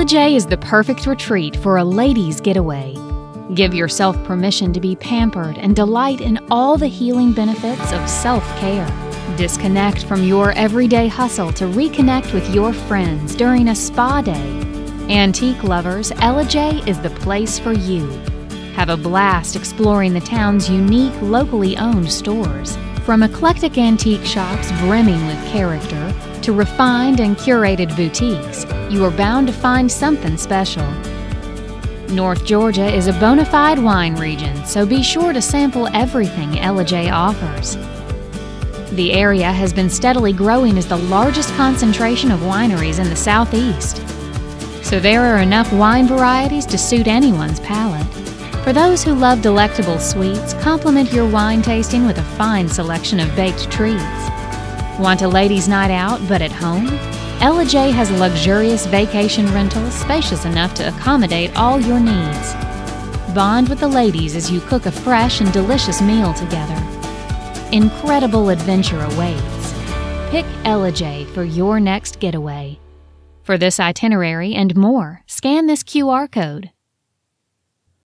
Ellijay is the perfect retreat for a ladies' getaway. Give yourself permission to be pampered and delight in all the healing benefits of self care. Disconnect from your everyday hustle to reconnect with your friends during a spa day. Antique lovers, Ellijay is the place for you. Have a blast exploring the town's unique, locally owned stores. From eclectic antique shops brimming with character to refined and curated boutiques, you are bound to find something special. North Georgia is a bona fide wine region, so be sure to sample everything Ellijay offers. The area has been steadily growing as the largest concentration of wineries in the southeast. So there are enough wine varieties to suit anyone's palate. For those who love delectable sweets, complement your wine tasting with a fine selection of baked treats. Want a ladies' night out but at home? Ellijay has luxurious vacation rentals spacious enough to accommodate all your needs. Bond with the ladies as you cook a fresh and delicious meal together. Incredible adventure awaits. Pick Ellijay for your next getaway. For this itinerary and more, scan this QR code.